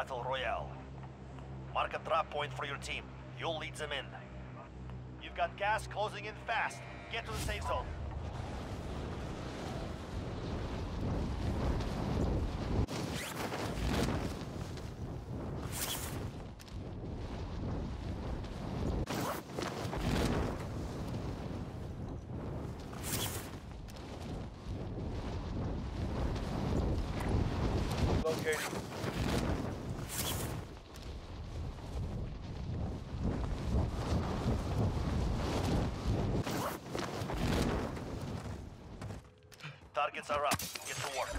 Battle Royale. Mark a drop point for your team. You'll lead them in. You've got gas closing in fast. Get to the safe zone. Located. Targets are up. Get to work.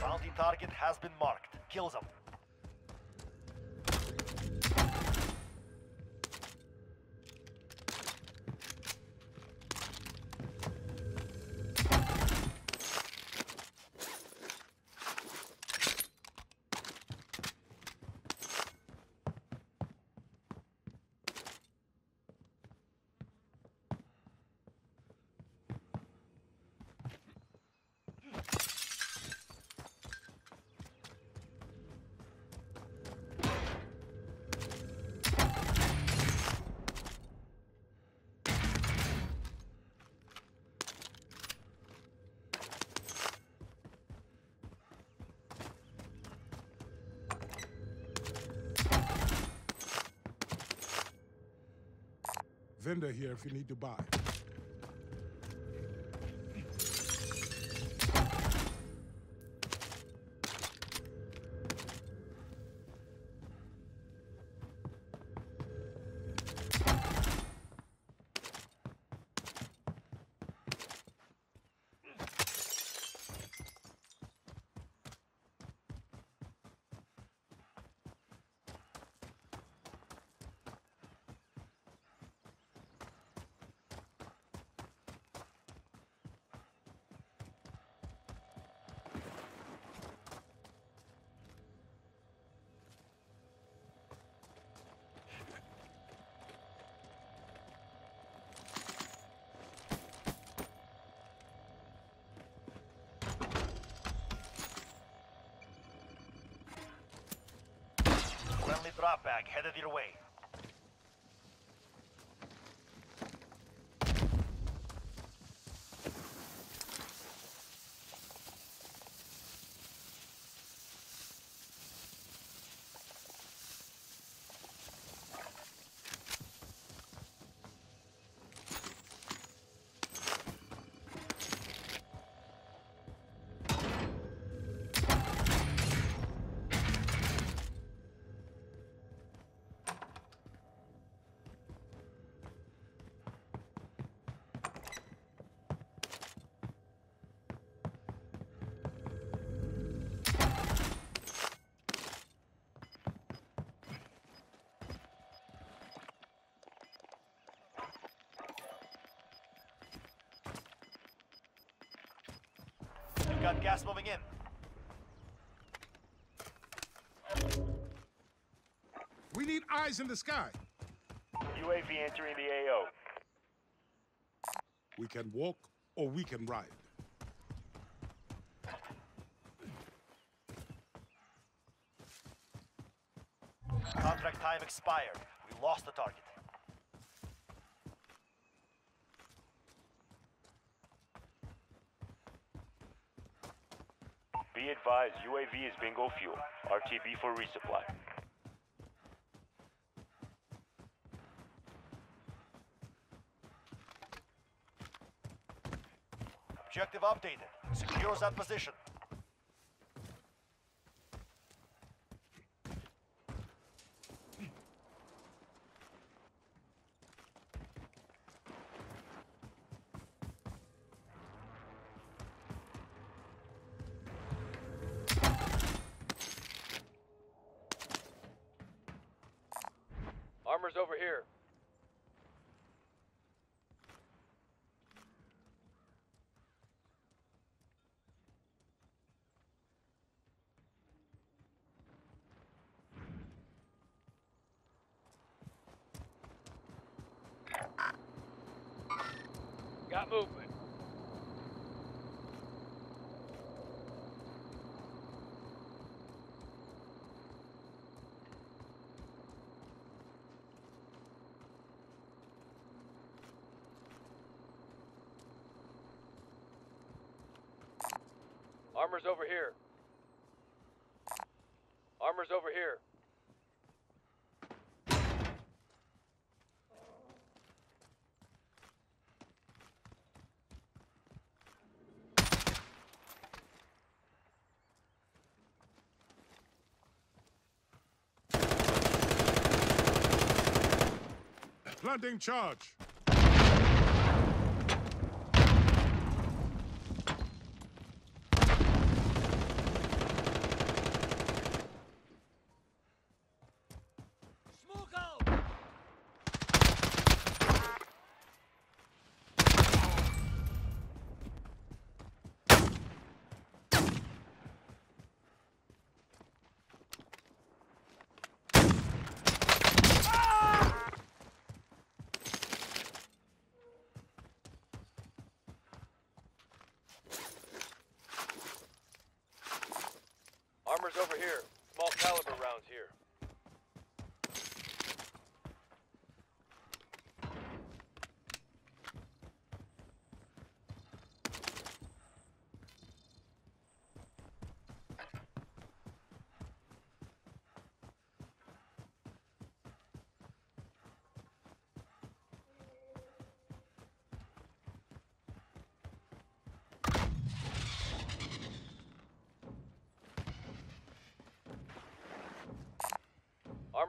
Bounty target has been marked. Kill them. Vendor here if you need to buy. Friendly drop bag headed your way. Got gas moving in. We need eyes in the sky. UAV entering the AO. We can walk or we can ride. Contract time expired. We lost the target. Be advised, UAV is bingo fuel. RTB for resupply. Objective updated. Secures that position. over here. Got movement. Armor's over here. Armor's over here. Planting charge. Smoke out! Armor's over here. Small caliber rounds here.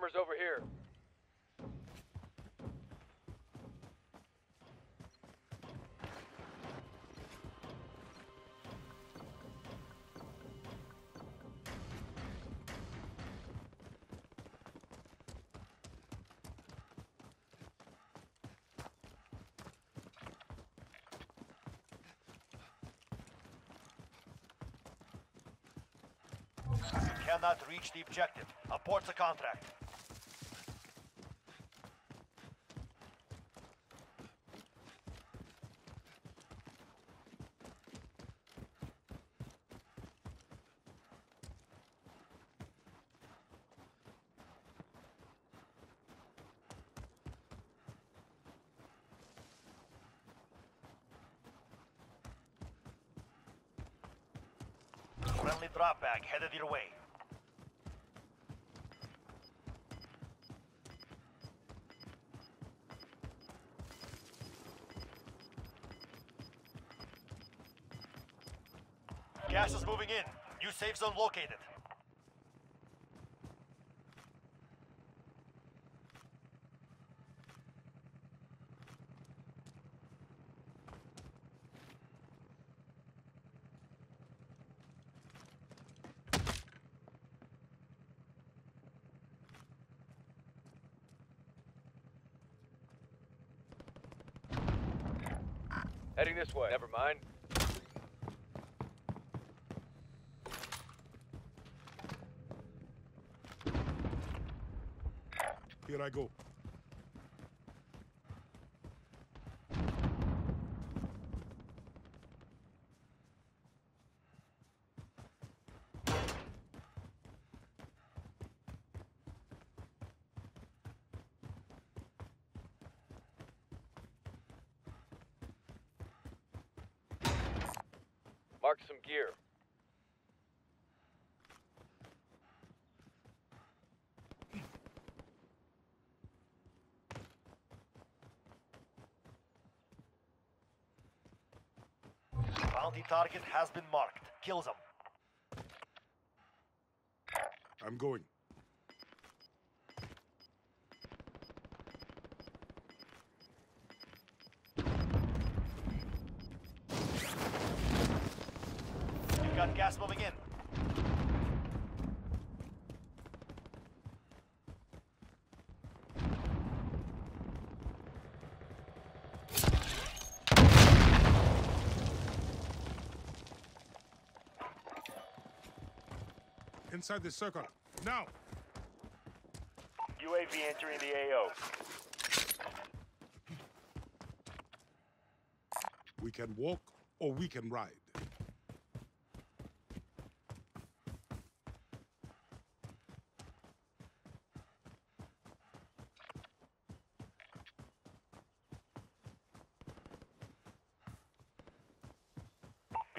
Armor's over here. Cannot reach the objective. Abort the contract. Friendly drop bag headed your way. Gas is moving in. New safe zone located. Heading this way. Never mind. Here I go. Mark some gear. Bounty target has been marked. Kill them. I'm going. You've got gas moving in. Inside the circle. Now! UAV entering the AO. We can walk or we can ride.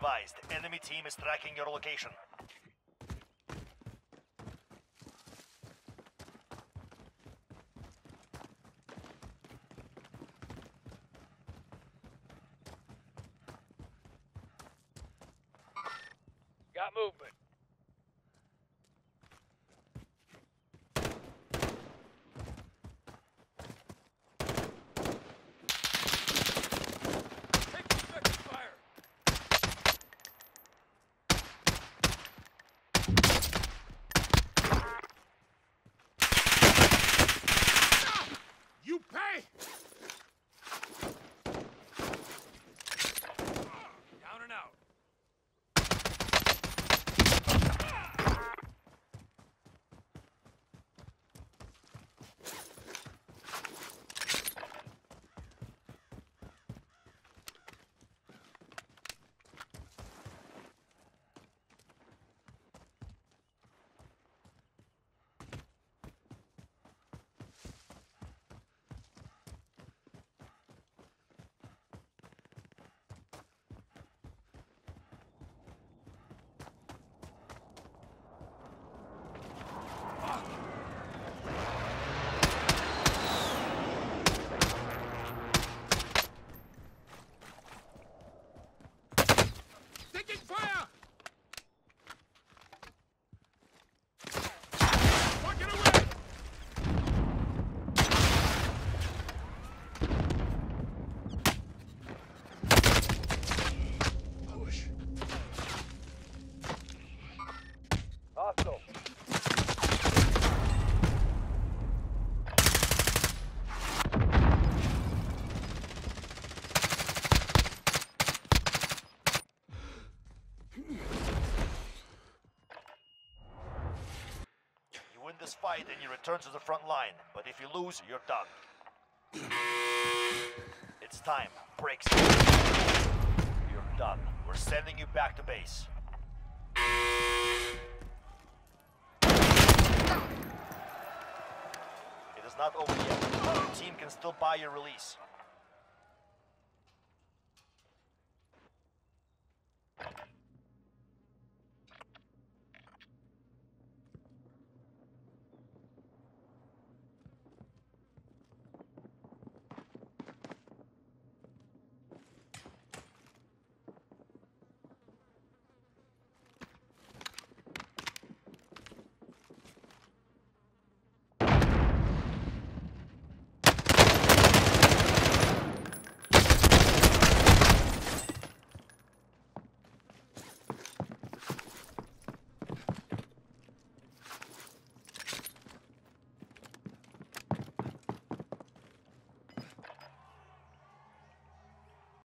advised, enemy team is tracking your location. Return to the front line, but if you lose, you're done. It's time. Breaks. You're done. We're sending you back to base. It is not over yet. Your team can still buy your release.